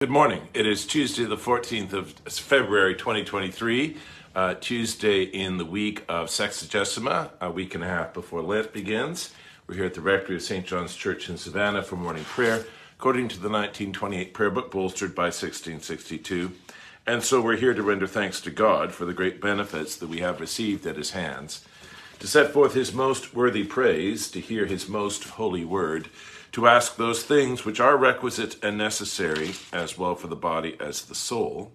Good morning. It is Tuesday, the 14th of February, 2023, uh, Tuesday in the week of Sexagesima, a week and a half before Lent begins. We're here at the Rectory of St. John's Church in Savannah for morning prayer, according to the 1928 prayer book, bolstered by 1662. And so we're here to render thanks to God for the great benefits that we have received at His hands, to set forth His most worthy praise, to hear His most holy word to ask those things which are requisite and necessary, as well for the body as the soul.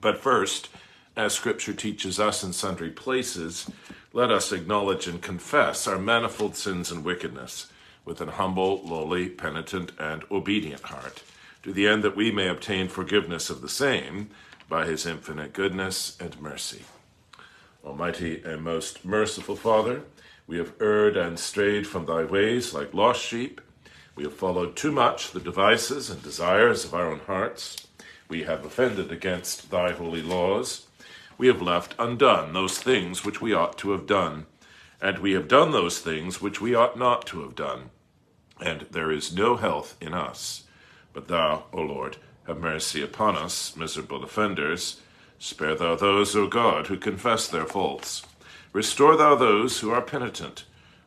But first, as Scripture teaches us in sundry places, let us acknowledge and confess our manifold sins and wickedness with an humble, lowly, penitent, and obedient heart, to the end that we may obtain forgiveness of the same by his infinite goodness and mercy. Almighty and most merciful Father, we have erred and strayed from thy ways like lost sheep. We have followed too much the devices and desires of our own hearts. We have offended against thy holy laws. We have left undone those things which we ought to have done, and we have done those things which we ought not to have done. And there is no health in us. But thou, O Lord, have mercy upon us, miserable offenders. Spare thou those, O God, who confess their faults. Restore thou those who are penitent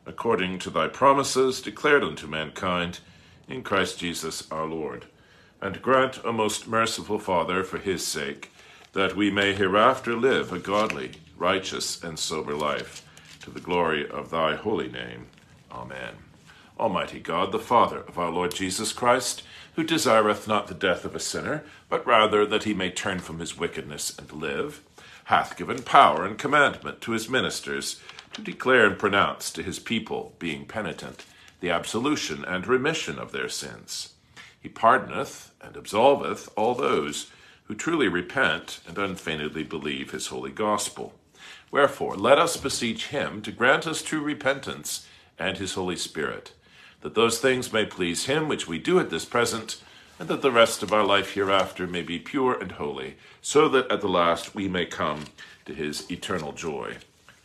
according to thy promises declared unto mankind in Christ Jesus our Lord. And grant, O most merciful Father, for his sake, that we may hereafter live a godly, righteous, and sober life, to the glory of thy holy name. Amen. Almighty God, the Father of our Lord Jesus Christ, who desireth not the death of a sinner, but rather that he may turn from his wickedness and live, hath given power and commandment to his ministers to declare and pronounce to his people, being penitent, the absolution and remission of their sins. He pardoneth and absolveth all those who truly repent and unfeignedly believe his holy gospel. Wherefore, let us beseech him to grant us true repentance and his Holy Spirit, that those things may please him which we do at this present, and that the rest of our life hereafter may be pure and holy, so that at the last we may come to his eternal joy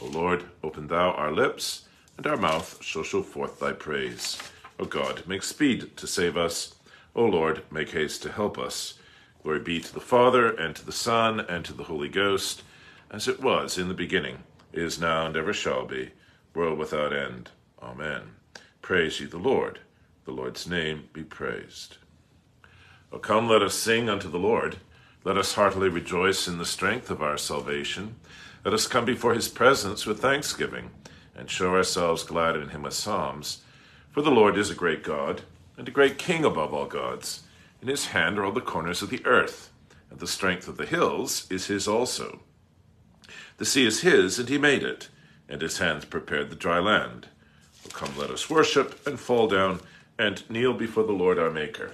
O Lord, open thou our lips, and our mouth shall show forth thy praise. O God, make speed to save us. O Lord, make haste to help us. Glory be to the Father, and to the Son, and to the Holy Ghost, as it was in the beginning, is now, and ever shall be, world without end. Amen. Praise ye the Lord. The Lord's name be praised. O come, let us sing unto the Lord. Let us heartily rejoice in the strength of our salvation. Let us come before his presence with thanksgiving, and show ourselves glad in him with psalms. For the Lord is a great God, and a great King above all gods. In his hand are all the corners of the earth, and the strength of the hills is his also. The sea is his, and he made it, and his hands prepared the dry land. Oh, come, let us worship, and fall down, and kneel before the Lord our Maker.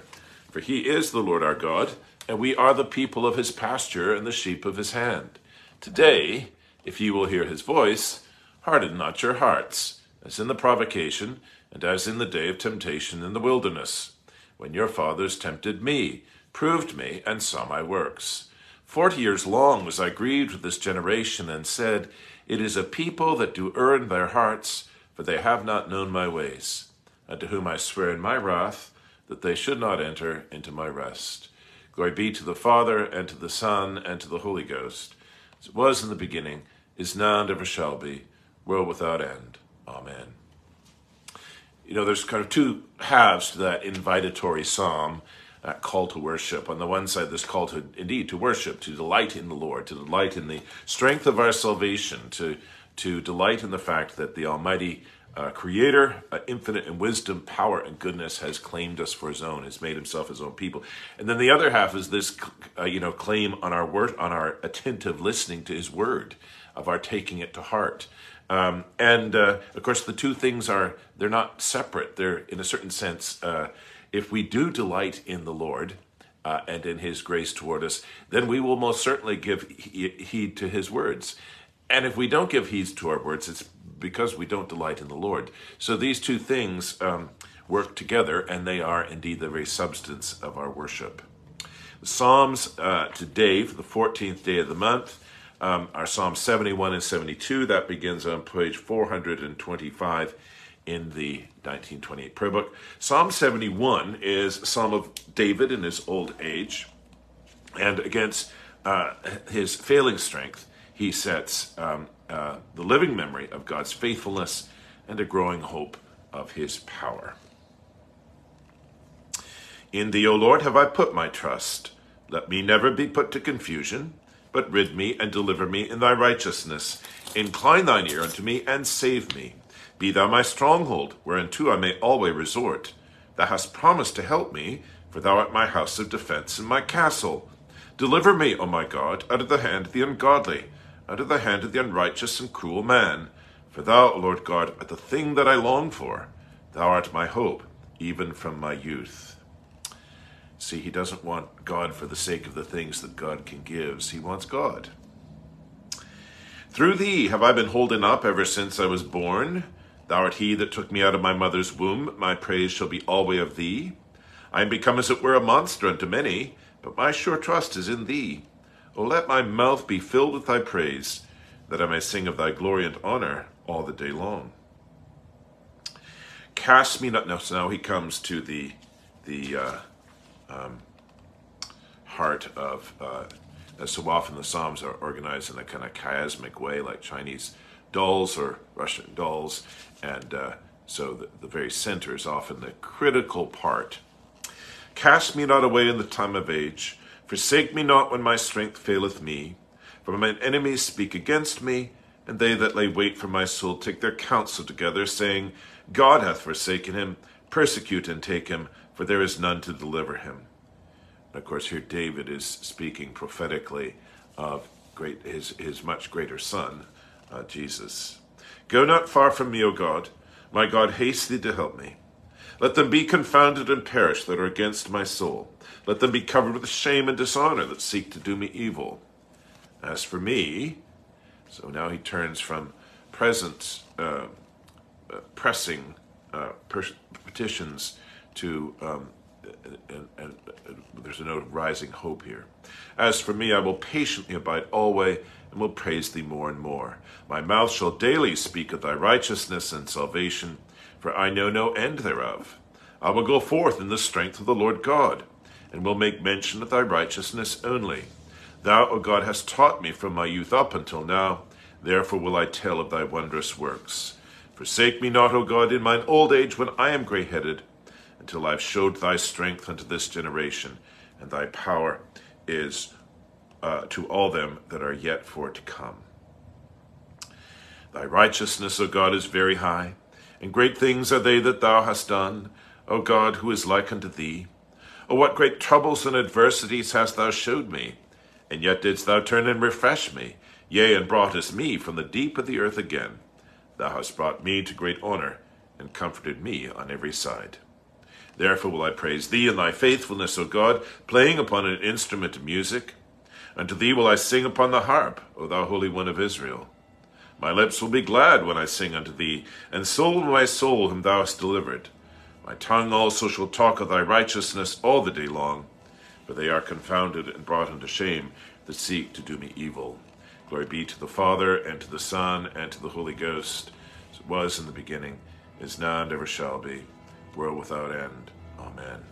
For he is the Lord our God, and we are the people of his pasture and the sheep of his hand. Today, if ye will hear his voice, harden not your hearts, as in the provocation, and as in the day of temptation in the wilderness, when your fathers tempted me, proved me, and saw my works. Forty years long was I grieved with this generation, and said, It is a people that do err in their hearts, for they have not known my ways, and to whom I swear in my wrath that they should not enter into my rest. Glory be to the Father, and to the Son, and to the Holy Ghost as it was in the beginning, is now, and ever shall be, world without end. Amen. You know, there's kind of two halves to that invitatory psalm, that call to worship. On the one side, this call to indeed to worship, to delight in the Lord, to delight in the strength of our salvation, to to delight in the fact that the Almighty uh, Creator, uh, infinite in wisdom, power, and goodness, has claimed us for His own, has made Himself His own people. And then the other half is this, uh, you know, claim on our word, on our attentive listening to His word, of our taking it to heart. Um, and uh, of course, the two things are they're not separate. They're in a certain sense. Uh, if we do delight in the Lord, uh, and in his grace toward us, then we will most certainly give heed to his words. And if we don't give heed to our words, it's because we don't delight in the Lord. So these two things um, work together, and they are indeed the very substance of our worship. The Psalms uh, today, for the 14th day of the month, um, are Psalm 71 and 72. That begins on page 425 in the 1928 prayer book. Psalm 71 is a psalm of David in his old age, and against uh, his failing strength, he sets um, uh, the living memory of God's faithfulness and a growing hope of his power. In thee, O Lord, have I put my trust. Let me never be put to confusion, but rid me and deliver me in thy righteousness. Incline thine ear unto me and save me. Be thou my stronghold, whereunto I may always resort. Thou hast promised to help me, for thou art my house of defense and my castle. Deliver me, O my God, out of the hand of the ungodly, out of the hand of the unrighteous and cruel man. For thou, O Lord God, art the thing that I long for. Thou art my hope, even from my youth. See, he doesn't want God for the sake of the things that God can give. He wants God. Through thee have I been holding up ever since I was born. Thou art he that took me out of my mother's womb. My praise shall be always of thee. I am become as it were a monster unto many, but my sure trust is in thee. Let my mouth be filled with thy praise, that I may sing of thy glory and honor all the day long. Cast me not. Now, so now he comes to the the uh, um, heart of, uh, so often the Psalms are organized in a kind of chiasmic way, like Chinese dolls or Russian dolls, and uh, so the, the very center is often the critical part. Cast me not away in the time of age, forsake me not when my strength faileth me. For mine enemies speak against me, and they that lay wait for my soul take their counsel together, saying, God hath forsaken him, persecute and take him, for there is none to deliver him. And of course, here David is speaking prophetically of great his, his much greater son, uh, Jesus. Go not far from me, O God. My God, haste thee to help me. Let them be confounded and perish that are against my soul. Let them be covered with shame and dishonor that seek to do me evil. As for me, so now he turns from present uh, uh, pressing uh, petitions to um, and, and, and, there's a note of rising hope here. As for me, I will patiently abide always and will praise thee more and more. My mouth shall daily speak of thy righteousness and salvation, for I know no end thereof. I will go forth in the strength of the Lord God, and will make mention of thy righteousness only. Thou, O God, hast taught me from my youth up until now, therefore will I tell of thy wondrous works. Forsake me not, O God, in mine old age when I am grey headed until I've showed thy strength unto this generation, and thy power is uh, to all them that are yet for to come. Thy righteousness, O God, is very high, and great things are they that thou hast done, O God, who is like unto thee. O what great troubles and adversities hast thou showed me, and yet didst thou turn and refresh me, yea, and broughtest me from the deep of the earth again. Thou hast brought me to great honor, and comforted me on every side. Therefore will I praise thee in thy faithfulness, O God, playing upon an instrument of music. Unto thee will I sing upon the harp, O thou Holy One of Israel. My lips will be glad when I sing unto thee, and soul my soul whom thou hast delivered. My tongue also shall talk of thy righteousness all the day long, for they are confounded and brought unto shame that seek to do me evil. Glory be to the Father, and to the Son, and to the Holy Ghost, as it was in the beginning, is now, and ever shall be world without end. Amen.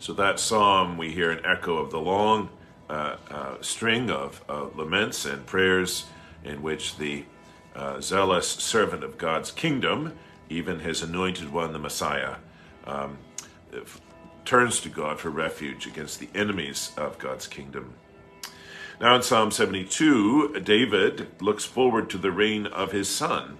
So that psalm, we hear an echo of the long uh, uh, string of uh, laments and prayers in which the uh, zealous servant of God's kingdom, even his anointed one, the Messiah, um, turns to God for refuge against the enemies of God's kingdom. Now in Psalm 72, David looks forward to the reign of his son,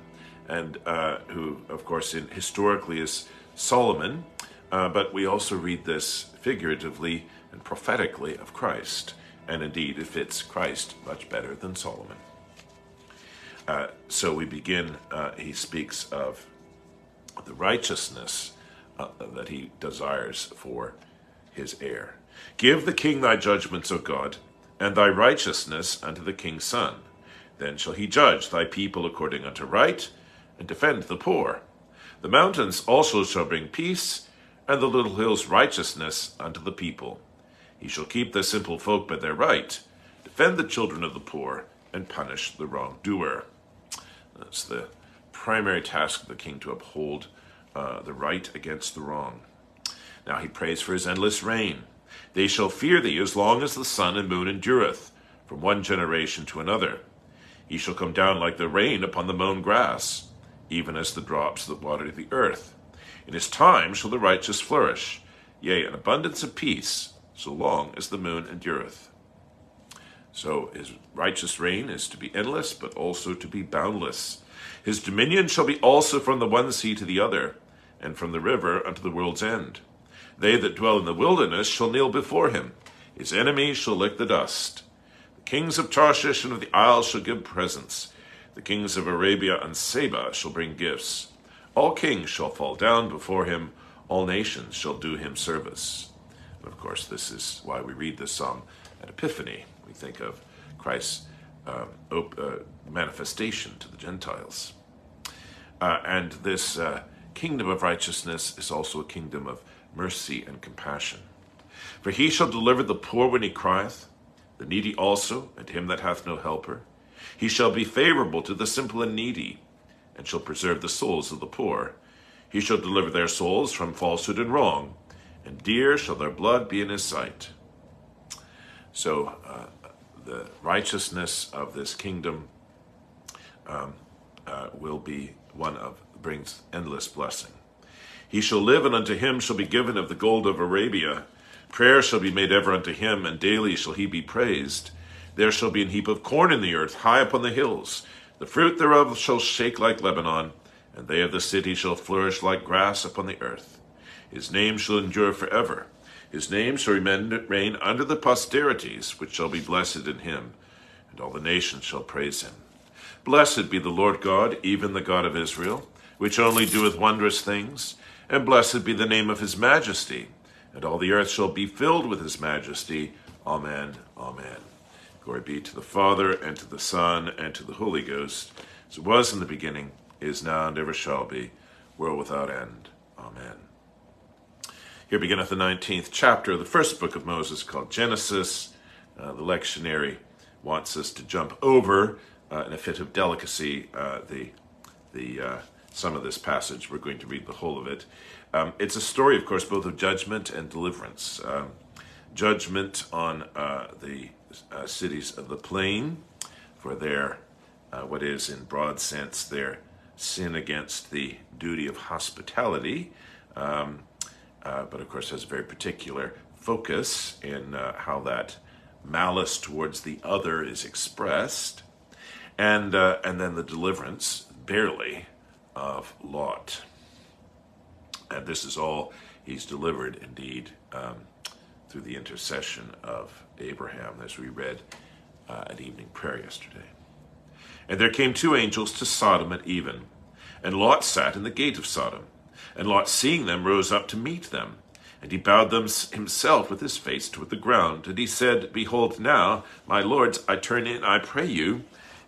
and uh, who, of course, in, historically is Solomon, uh, but we also read this figuratively and prophetically of Christ, and indeed it fits Christ much better than Solomon. Uh, so we begin, uh, he speaks of the righteousness uh, that he desires for his heir. Give the king thy judgments, O God, and thy righteousness unto the king's son. Then shall he judge thy people according unto right, and defend the poor. The mountains also shall bring peace, and the little hills righteousness unto the people. He shall keep the simple folk by their right, defend the children of the poor, and punish the wrongdoer. That's the primary task of the king to uphold uh, the right against the wrong. Now he prays for his endless reign. They shall fear thee as long as the sun and moon endureth, from one generation to another. He shall come down like the rain upon the mown grass, even as the drops that water the earth. In his time shall the righteous flourish, yea, an abundance of peace, so long as the moon endureth. So his righteous reign is to be endless, but also to be boundless. His dominion shall be also from the one sea to the other, and from the river unto the world's end. They that dwell in the wilderness shall kneel before him. His enemies shall lick the dust. The kings of Tarshish and of the isles shall give presents. The kings of Arabia and Seba shall bring gifts. All kings shall fall down before him. All nations shall do him service. And of course, this is why we read this song at Epiphany. We think of Christ's uh, op- uh, manifestation to the Gentiles. Uh, and this uh, kingdom of righteousness is also a kingdom of mercy and compassion. For he shall deliver the poor when he crieth, the needy also, and him that hath no helper. He shall be favorable to the simple and needy, and shall preserve the souls of the poor. He shall deliver their souls from falsehood and wrong, and dear shall their blood be in his sight. So, uh, the righteousness of this kingdom um, uh, will be one of brings endless blessing. He shall live, and unto him shall be given of the gold of Arabia. Prayer shall be made ever unto him, and daily shall he be praised. There shall be an heap of corn in the earth, high upon the hills. The fruit thereof shall shake like Lebanon, and they of the city shall flourish like grass upon the earth. His name shall endure forever. His name shall reign under the posterities, which shall be blessed in him, and all the nations shall praise him. Blessed be the Lord God, even the God of Israel, which only doeth wondrous things and blessed be the name of his majesty. And all the earth shall be filled with his majesty. Amen. Amen. Glory be to the Father, and to the Son, and to the Holy Ghost, as it was in the beginning, is now, and ever shall be, world without end. Amen. Here beginneth the 19th chapter of the first book of Moses called Genesis. Uh, the lectionary wants us to jump over, uh, in a fit of delicacy, uh, the, the uh, some of this passage. We're going to read the whole of it. Um, it's a story, of course, both of judgment and deliverance. Um, judgment on uh, the uh, cities of the plain for their, what is in broad sense, their sin against the duty of hospitality, um, uh, but of course has a very particular focus in uh, how that malice towards the other is expressed. And, uh, and then the deliverance, barely, of Lot. And this is all he's delivered, indeed, um, through the intercession of Abraham, as we read uh, at evening prayer yesterday. And there came two angels to Sodom at even, and Lot sat in the gate of Sodom. And Lot, seeing them, rose up to meet them. And he bowed them himself with his face toward the ground. And he said, Behold, now, my lords, I turn in, I pray you,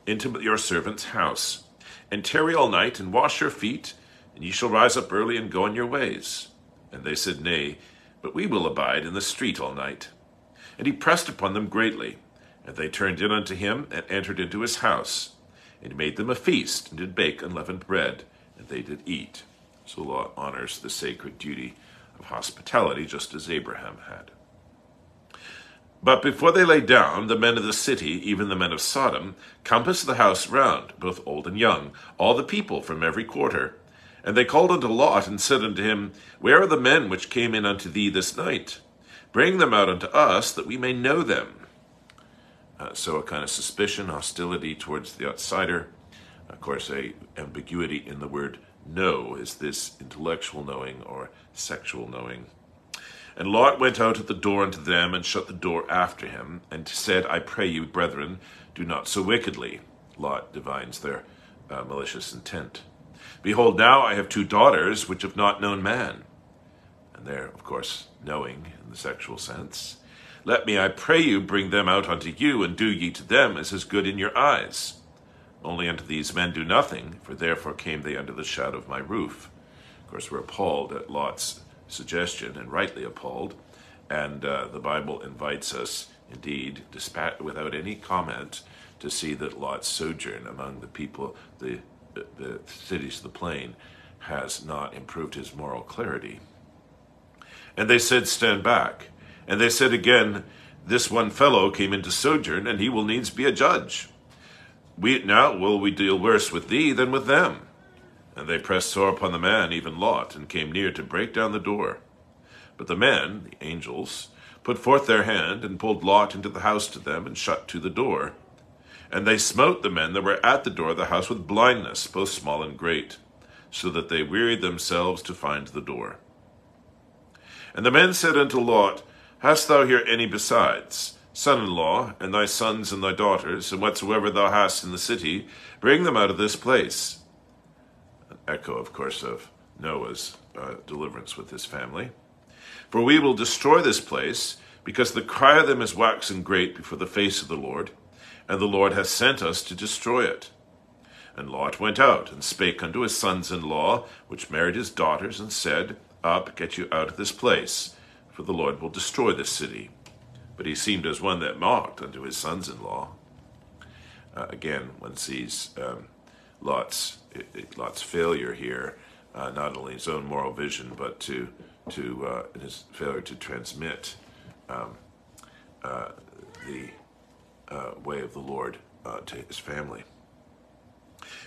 into your servant's house and tarry all night, and wash your feet, and ye shall rise up early and go on your ways. And they said, Nay, but we will abide in the street all night. And he pressed upon them greatly. And they turned in unto him, and entered into his house. And he made them a feast, and did bake unleavened bread, and they did eat. So Lot honors the sacred duty of hospitality, just as Abraham had. But before they lay down, the men of the city, even the men of Sodom, compassed the house round, both old and young, all the people from every quarter. And they called unto Lot, and said unto him, Where are the men which came in unto thee this night? Bring them out unto us, that we may know them. Uh, so a kind of suspicion, hostility towards the outsider. Of course, a ambiguity in the word know. Is this intellectual knowing or sexual knowing? And Lot went out at the door unto them, and shut the door after him, and said, I pray you, brethren, do not so wickedly. Lot divines their uh, malicious intent. Behold, now I have two daughters which have not known man. And there, of course, knowing in the sexual sense. Let me, I pray you, bring them out unto you, and do ye to them as is good in your eyes. Only unto these men do nothing, for therefore came they under the shadow of my roof. Of course, we're appalled at Lot's suggestion, and rightly appalled. And uh, the Bible invites us, indeed, without any comment, to see that Lot's sojourn among the people, the, the cities of the plain, has not improved his moral clarity. And they said, Stand back. And they said again, This one fellow came into sojourn, and he will needs be a judge. We now will we deal worse with thee than with them. And they pressed sore upon the man, even Lot, and came near to break down the door. But the men, the angels, put forth their hand, and pulled Lot into the house to them, and shut to the door. And they smote the men that were at the door of the house with blindness, both small and great, so that they wearied themselves to find the door. And the men said unto Lot, Hast thou here any besides? Son in law, and thy sons and thy daughters, and whatsoever thou hast in the city, bring them out of this place. An echo, of course, of Noah's uh, deliverance with his family. For we will destroy this place, because the cry of them is waxen great before the face of the Lord, and the Lord hath sent us to destroy it. And Lot went out, and spake unto his sons in law, which married his daughters, and said, Up, get you out of this place, for the Lord will destroy this city but he seemed as one that mocked unto his sons in law. Uh, again, one sees um, Lot's, Lot's failure here, uh, not only his own moral vision, but to, to uh, his failure to transmit um, uh, the uh, way of the Lord uh, to his family.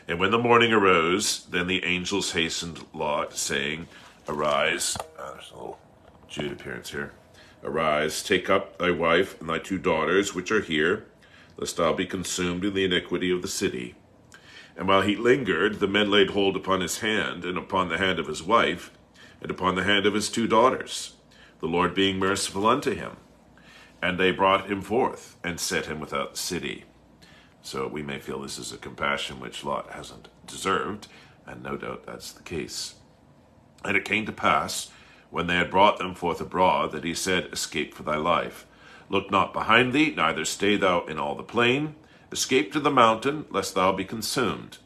And when the morning arose, then the angels hastened Lot, saying, Arise. there's a little Jude appearance here. Arise, take up thy wife and thy two daughters, which are here, lest thou be consumed in the iniquity of the city. And while he lingered, the men laid hold upon his hand, and upon the hand of his wife, and upon the hand of his two daughters, the Lord being merciful unto him. And they brought him forth, and set him without the city. So we may feel this is a compassion which Lot hasn't deserved, and no doubt that's the case. And it came to pass, when they had brought them forth abroad, that he said, Escape for thy life. Look not behind thee, neither stay thou in all the plain. Escape to the mountain, lest thou be consumed.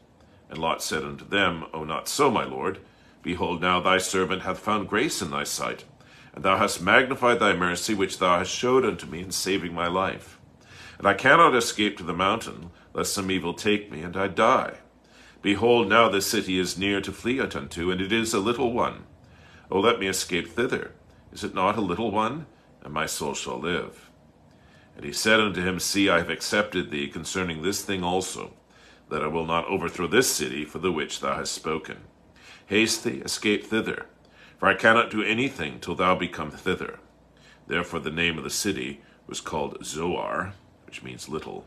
And Lot said unto them, O not so, my lord. Behold, now thy servant hath found grace in thy sight, and thou hast magnified thy mercy which thou hast showed unto me in saving my life. And I cannot escape to the mountain, lest some evil take me, and I die. Behold, now this city is near to flee unto, and it is a little one. O let me escape thither. Is it not a little one? And my soul shall live. And he said unto him, See, I have accepted thee concerning this thing also, that I will not overthrow this city for the which thou hast spoken. Haste thee, escape thither, for I cannot do anything till thou be come thither. Therefore the name of the city was called Zoar, which means little.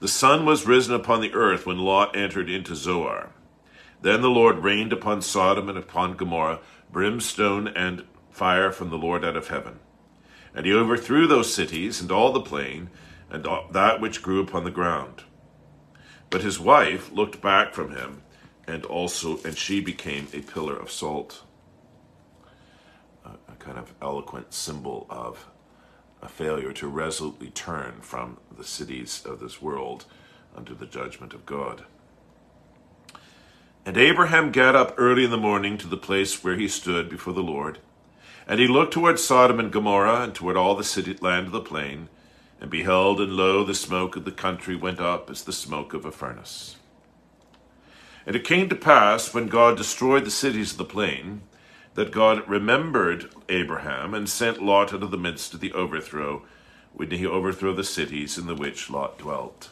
The sun was risen upon the earth when Lot entered into Zoar. Then the Lord rained upon Sodom and upon Gomorrah brimstone and fire from the Lord out of heaven. And he overthrew those cities and all the plain and that which grew upon the ground. But his wife looked back from him, and also, and she became a pillar of salt. A, a kind of eloquent symbol of a failure to resolutely turn from the cities of this world unto the judgment of God. And Abraham got up early in the morning to the place where he stood before the Lord. And he looked toward Sodom and Gomorrah, and toward all the city land of the plain, and beheld, and lo, the smoke of the country went up as the smoke of a furnace. And it came to pass, when God destroyed the cities of the plain, that God remembered Abraham, and sent Lot out of the midst of the overthrow, when he overthrew the cities in the which Lot dwelt.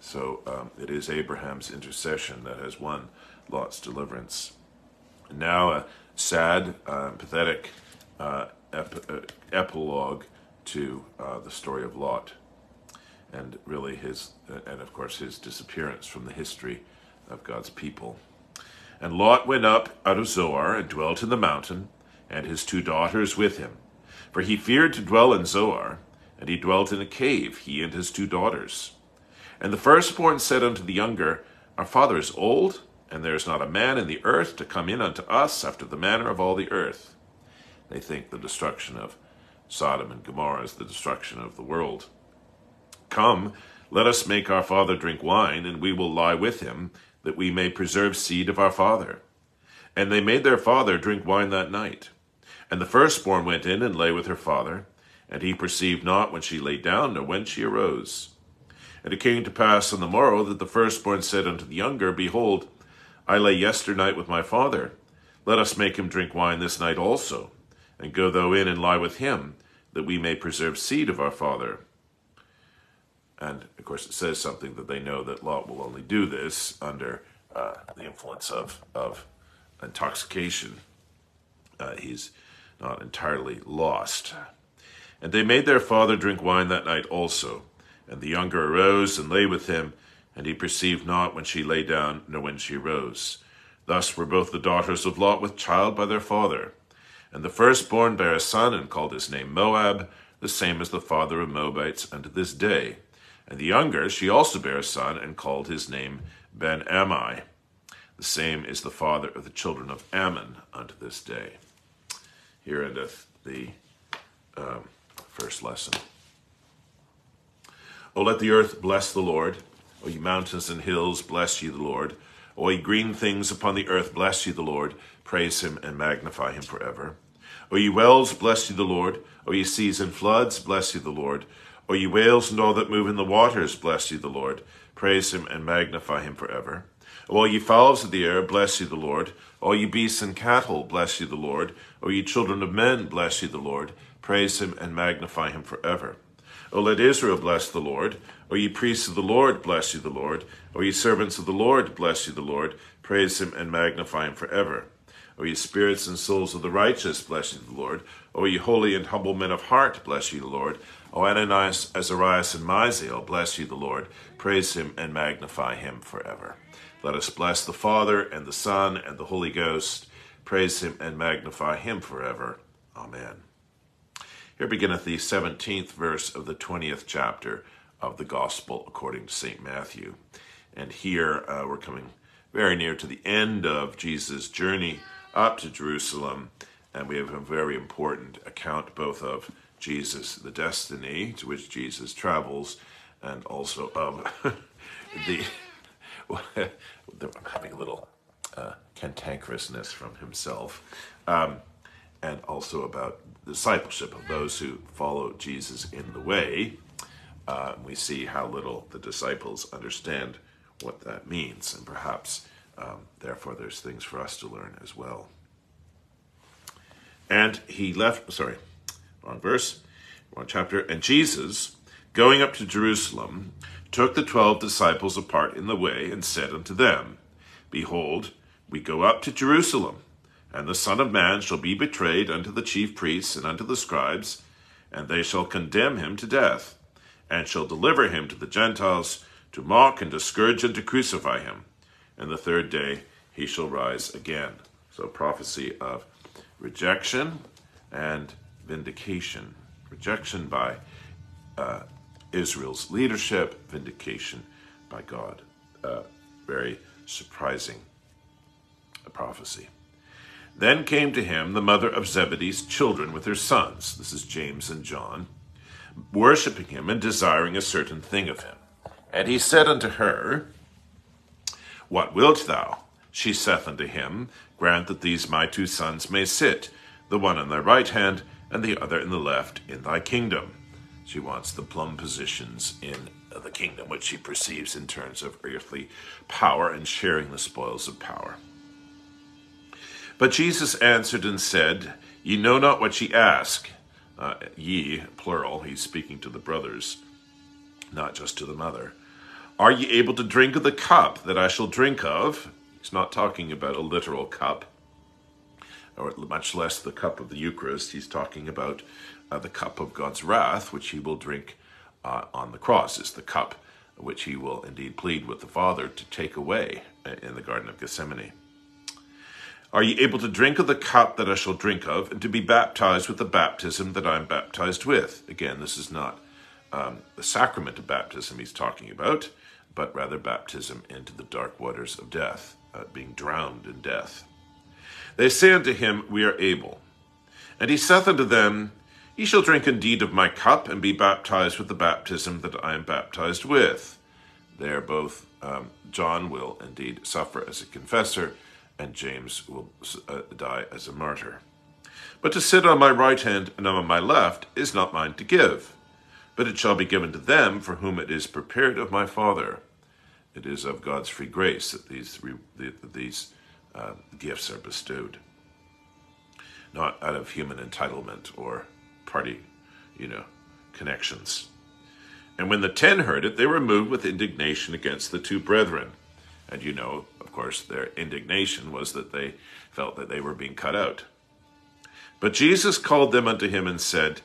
So um, it is Abraham's intercession that has won Lot's deliverance. And Now, a sad, uh, pathetic uh, ep- uh, epilogue to uh, the story of Lot, and really his, uh, and of course, his disappearance from the history of God's people. And Lot went up out of Zoar and dwelt in the mountain, and his two daughters with him. For he feared to dwell in Zoar, and he dwelt in a cave, he and his two daughters. And the firstborn said unto the younger, Our father is old, and there is not a man in the earth to come in unto us after the manner of all the earth. They think the destruction of Sodom and Gomorrah is the destruction of the world. Come, let us make our father drink wine, and we will lie with him, that we may preserve seed of our father. And they made their father drink wine that night. And the firstborn went in and lay with her father, and he perceived not when she lay down, nor when she arose. And it came to pass on the morrow that the firstborn said unto the younger, Behold, I lay yesternight with my father. Let us make him drink wine this night also, and go thou in and lie with him, that we may preserve seed of our father. And of course, it says something that they know that Lot will only do this under uh, the influence of, of intoxication. Uh, he's not entirely lost. And they made their father drink wine that night also. And the younger arose and lay with him, and he perceived not when she lay down, nor when she rose. Thus were both the daughters of Lot with child by their father. And the firstborn bare a son, and called his name Moab, the same as the father of Moabites unto this day. And the younger, she also bare a son, and called his name Ben Ammi. The same is the father of the children of Ammon unto this day. Here endeth the um, first lesson. O let the earth bless the Lord. O ye mountains and hills, bless ye the Lord. O ye green things upon the earth, bless ye the Lord. Praise him and magnify him forever. O ye wells, bless ye the Lord. O ye seas and floods, bless ye the Lord. O ye whales and all that move in the waters, bless ye the Lord. Praise him and magnify him forever. O all ye fowls of the air, bless ye the Lord. All ye beasts and cattle, bless ye the Lord. O ye children of men, bless ye the Lord. Praise him and magnify him forever. O let Israel bless the Lord. O ye priests of the Lord, bless ye the Lord. O ye servants of the Lord, bless ye the Lord. Praise him and magnify him forever. O ye spirits and souls of the righteous, bless ye the Lord. O ye holy and humble men of heart, bless ye the Lord. O Ananias, Azarias, and Misael, bless ye the Lord. Praise him and magnify him forever. Let us bless the Father, and the Son, and the Holy Ghost. Praise him and magnify him forever. Amen. Here beginneth the 17th verse of the 20th chapter of the Gospel according to St. Matthew. And here uh, we're coming very near to the end of Jesus' journey up to Jerusalem, and we have a very important account both of Jesus, the destiny to which Jesus travels, and also of the. I'm having a little uh, cantankerousness from himself. Um, and also about discipleship of those who follow Jesus in the way. Uh, we see how little the disciples understand what that means, and perhaps, um, therefore, there's things for us to learn as well. And he left, sorry, wrong verse, wrong chapter. And Jesus, going up to Jerusalem, took the twelve disciples apart in the way and said unto them, Behold, we go up to Jerusalem and the Son of Man shall be betrayed unto the chief priests and unto the scribes, and they shall condemn him to death, and shall deliver him to the Gentiles to mock and to scourge and to crucify him. And the third day he shall rise again. So, prophecy of rejection and vindication. Rejection by uh, Israel's leadership, vindication by God. Uh, very surprising prophecy. Then came to him the mother of Zebedee's children with her sons, this is James and John, worshipping him and desiring a certain thing of him. And he said unto her, What wilt thou? She saith unto him, Grant that these my two sons may sit, the one on thy right hand, and the other in the left, in thy kingdom. She wants the plum positions in the kingdom, which she perceives in terms of earthly power and sharing the spoils of power. But Jesus answered and said, Ye know not what ye ask. Uh, ye, plural, he's speaking to the brothers, not just to the mother. Are ye able to drink of the cup that I shall drink of? He's not talking about a literal cup, or much less the cup of the Eucharist. He's talking about uh, the cup of God's wrath, which he will drink uh, on the cross. It's the cup which he will indeed plead with the Father to take away uh, in the Garden of Gethsemane. Are ye able to drink of the cup that I shall drink of, and to be baptized with the baptism that I am baptized with? Again, this is not um, the sacrament of baptism he's talking about, but rather baptism into the dark waters of death. uh, being drowned in death. They say unto him, We are able. And he saith unto them, Ye shall drink indeed of my cup, and be baptized with the baptism that I am baptized with. There both um, John will indeed suffer as a confessor, and James will uh, die as a martyr. But to sit on my right hand and on my left is not mine to give, but it shall be given to them for whom it is prepared of my Father. It is of God's free grace that these, these uh, gifts are bestowed, not out of human entitlement or party, you know, connections. And when the ten heard it, they were moved with indignation against the two brethren. And you know, of course, their indignation was that they felt that they were being cut out. But Jesus called them unto him and said,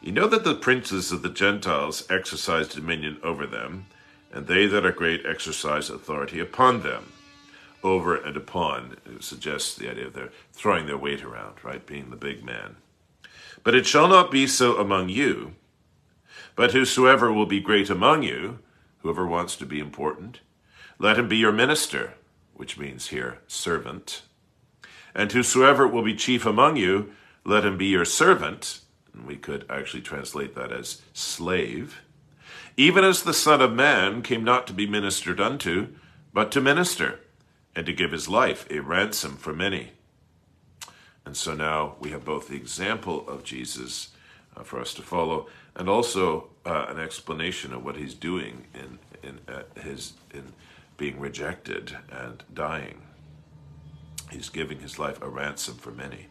You know that the princes of the Gentiles exercise dominion over them, and they that are great exercise authority upon them. Over and upon suggests the idea of their throwing their weight around, right? Being the big man. But it shall not be so among you. But whosoever will be great among you, whoever wants to be important, let him be your minister, which means here servant. And whosoever will be chief among you, let him be your servant. And we could actually translate that as slave. Even as the Son of Man came not to be ministered unto, but to minister, and to give his life a ransom for many. And so now we have both the example of Jesus uh, for us to follow, and also uh, an explanation of what he's doing in in uh, his in being rejected and dying. He's giving his life a ransom for many.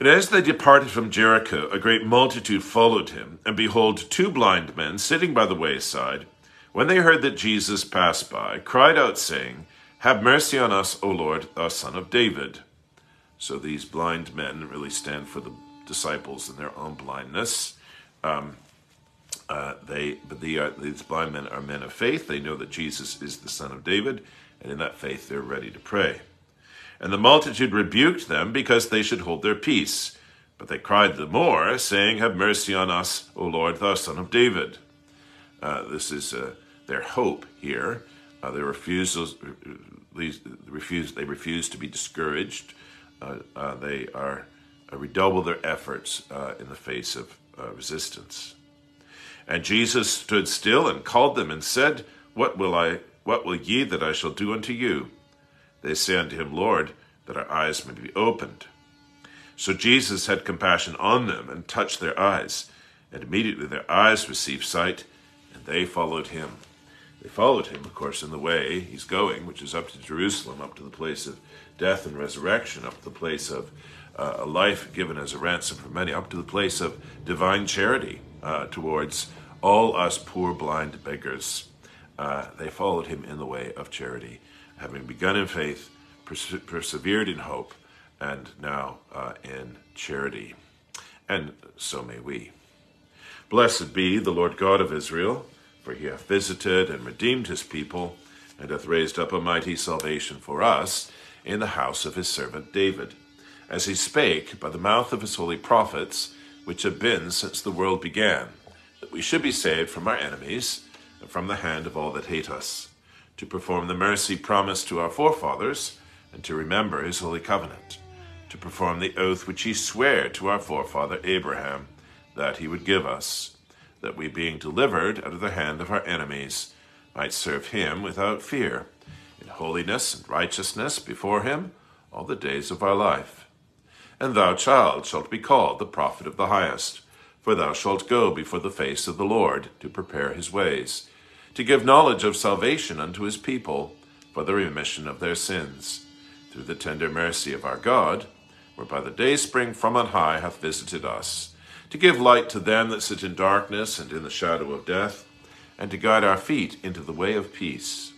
And as they departed from Jericho, a great multitude followed him, and behold, two blind men sitting by the wayside, when they heard that Jesus passed by, cried out, saying, Have mercy on us, O Lord, thou son of David. So these blind men really stand for the disciples in their own blindness. Um, uh, they, but the, uh, these blind men are men of faith. They know that Jesus is the Son of David, and in that faith they're ready to pray. And the multitude rebuked them because they should hold their peace. But they cried the more, saying, Have mercy on us, O Lord, thou Son of David. Uh, this is uh, their hope here. Uh, they refuse, refuse, they refuse to be discouraged. Uh, uh, they are uh, redouble their efforts in the face of resistance. And Jesus stood still and called them and said, What will I? What will ye that I shall do unto you? They say unto him, Lord, that our eyes may be opened. So Jesus had compassion on them and touched their eyes, and immediately their eyes received sight, and they followed him. They followed him, of course, in the way he's going, which is up to Jerusalem, up to the place of death and resurrection, up to the place of uh, a life given as a ransom for many, up to the place of divine charity uh, towards all us poor blind beggars. Uh, they followed him in the way of charity having begun in faith, perse- persevered in hope, and now uh, in charity. And so may we. Blessed be the Lord God of Israel, for he hath visited and redeemed his people, and hath raised up a mighty salvation for us in the house of his servant David, as he spake by the mouth of his holy prophets, which have been since the world began, that we should be saved from our enemies and from the hand of all that hate us to perform the mercy promised to our forefathers, and to remember his holy covenant, to perform the oath which he sware to our forefather Abraham, that he would give us, that we being delivered out of the hand of our enemies, might serve him without fear, in holiness and righteousness before him all the days of our life. And thou, child, shalt be called the prophet of the highest, for thou shalt go before the face of the Lord to prepare his ways to give knowledge of salvation unto his people for the remission of their sins, through the tender mercy of our God, whereby the day spring from on high hath visited us, to give light to them that sit in darkness and in the shadow of death, and to guide our feet into the way of peace.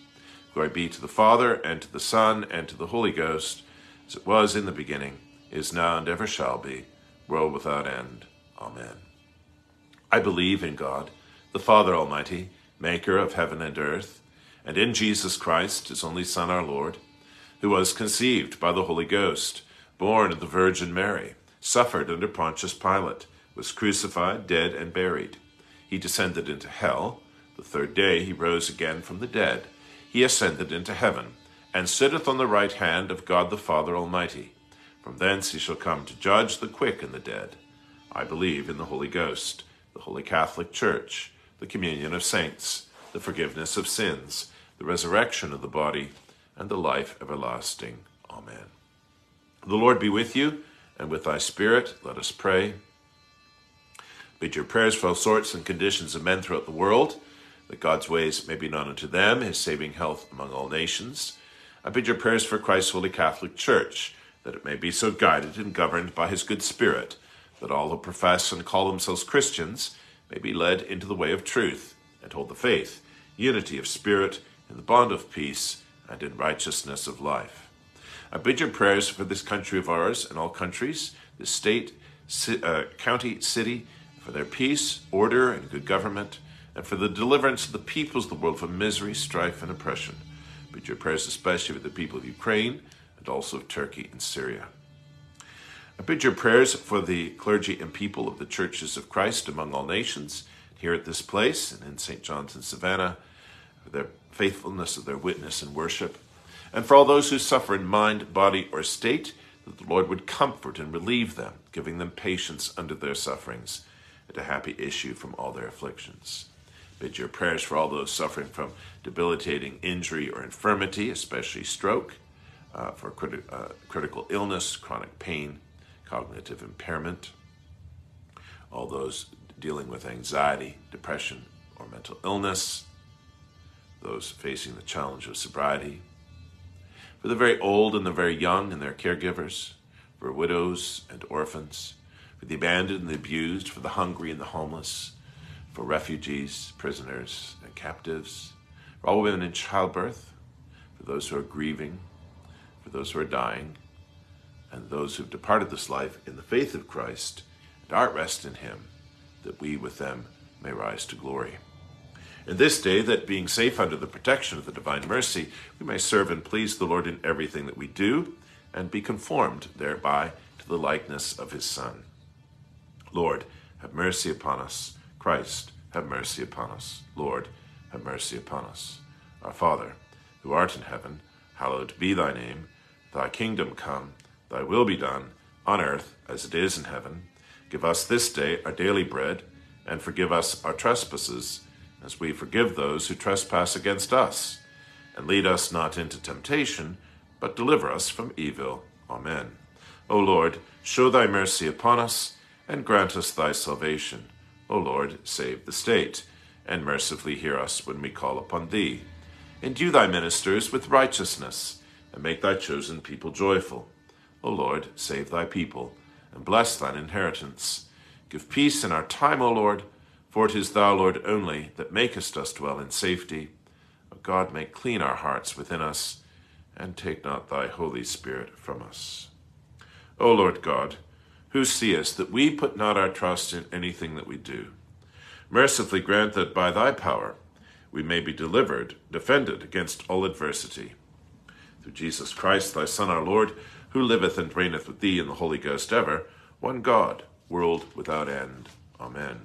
Glory be to the Father, and to the Son, and to the Holy Ghost, as it was in the beginning, is now, and ever shall be, world without end. Amen. I believe in God, the Father Almighty, maker of heaven and earth, and in Jesus Christ, his only Son, our Lord, who was conceived by the Holy Ghost, born of the Virgin Mary, suffered under Pontius Pilate, was crucified, dead, and buried. He descended into hell. The third day he rose again from the dead. He ascended into heaven, and sitteth on the right hand of God the Father Almighty. From thence he shall come to judge the quick and the dead. I believe in the Holy Ghost, the Holy Catholic Church, the communion of saints, the forgiveness of sins, the resurrection of the body, and the life everlasting. Amen. The Lord be with you, and with thy spirit. Let us pray. Bid your prayers for all sorts and conditions of men throughout the world, that God's ways may be known unto them, his saving health among all nations. I bid your prayers for Christ's holy Catholic Church, that it may be so guided and governed by his good Spirit, that all who profess and call themselves Christians may be led into the way of truth, and hold the faith, unity of spirit, in the bond of peace, and in righteousness of life. I bid your prayers for this country of ours and all countries, this state, uh, county, city, for their peace, order, and good government, and for the deliverance of the peoples of the world from misery, strife, and oppression. Bid your prayers especially for the people of Ukraine and also of Turkey and Syria. I bid your prayers for the clergy and people of the churches of Christ among all nations, here at this place and in St. John's in Savannah, for their faithfulness of their witness and worship, and for all those who suffer in mind, body, or state, that the Lord would comfort and relieve them, giving them patience under their sufferings and a happy issue from all their afflictions. Bid your prayers for all those suffering from debilitating injury or infirmity, especially stroke, uh, for criti- uh, critical illness, chronic pain, cognitive impairment, all those dealing with anxiety, depression, or mental illness, those facing the challenge of sobriety, for the very old and the very young and their caregivers, for widows and orphans, for the abandoned and the abused, for the hungry and the homeless, for refugees, prisoners, and captives, for all women in childbirth, for those who are grieving, those who are dying, and those who have departed this life in the faith of Christ and at rest in Him, that we with them may rise to glory. In this day, that being safe under the protection of the divine mercy, we may serve and please the Lord in everything that we do, and be conformed thereby to the likeness of His Son. Lord, have mercy upon us. Christ, have mercy upon us. Lord, have mercy upon us. Our Father, who art in heaven, hallowed be thy name. Thy kingdom come, thy will be done, on earth as it is in heaven. Give us this day our daily bread, and forgive us our trespasses, as we forgive those who trespass against us. And lead us not into temptation, but deliver us from evil. Amen. O Lord, show thy mercy upon us and grant us thy salvation. O Lord, save the state, and mercifully hear us when we call upon thee. Endue thy ministers with righteousness, and make thy chosen people joyful. O Lord, save thy people, and bless thine inheritance. Give peace in our time, O Lord, for it is thou, Lord, only that makest us dwell in safety. O God, make clean our hearts within us, and take not thy Holy Spirit from us. O Lord God, who seest that we put not our trust in anything that we do. Mercifully grant that by thy power we may be delivered, defended against all adversity. Through Jesus Christ, thy Son, our Lord, who liveth and reigneth with thee in the Holy Ghost ever, one God, world without end. Amen.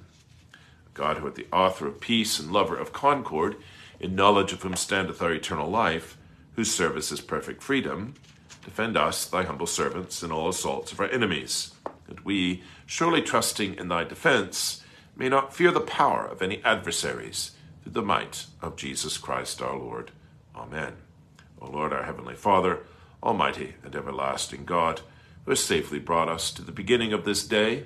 God, who art the author of peace and lover of concord, in knowledge of whom standeth our eternal life, whose service is perfect freedom, defend us, thy humble servants, in all assaults of our enemies that we, surely trusting in thy defense, may not fear the power of any adversaries, through the might of Jesus Christ our Lord. Amen. O Lord, our heavenly Father, almighty and everlasting God, who has safely brought us to the beginning of this day,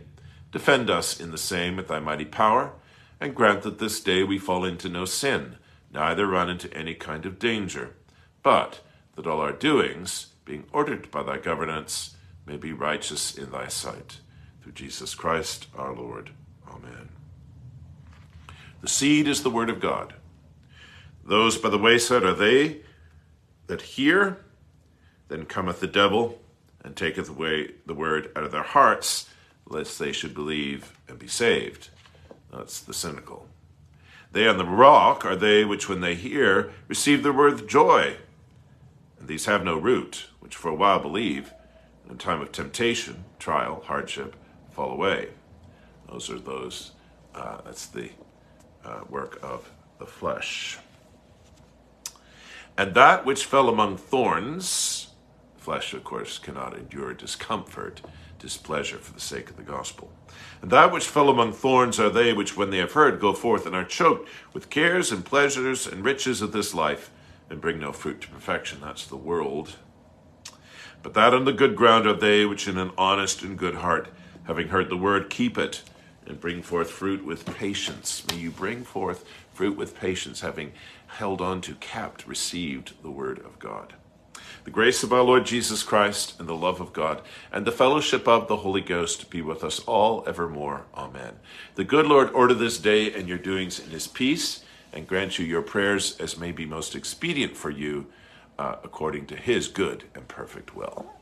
defend us in the same with thy mighty power, and grant that this day we fall into no sin, neither run into any kind of danger, but that all our doings, being ordered by thy governance, may be righteous in thy sight. Through Jesus Christ our Lord. Amen. The seed is the word of God. Those by the wayside are they that hear, then cometh the devil and taketh away the word out of their hearts, lest they should believe and be saved. That's the cynical. They on the rock are they which, when they hear, receive the word with joy. And these have no root, which for a while believe, in time of temptation, trial, hardship, fall away. Those are those, uh, that's the uh, work of the flesh. And that which fell among thorns, flesh, of course, cannot endure discomfort, displeasure for the sake of the gospel. And that which fell among thorns are they which, when they have heard, go forth and are choked with cares and pleasures and riches of this life, and bring no fruit to perfection. That's the world. But that on the good ground are they which, in an honest and good heart, having heard the word, keep it, and bring forth fruit with patience. May you bring forth fruit with patience, having held on to, kept, received the word of God. The grace of our Lord Jesus Christ and the love of God and the fellowship of the Holy Ghost be with us all evermore. Amen. The good Lord order this day and your doings in his peace and grant you your prayers as may be most expedient for you uh, according to his good and perfect will.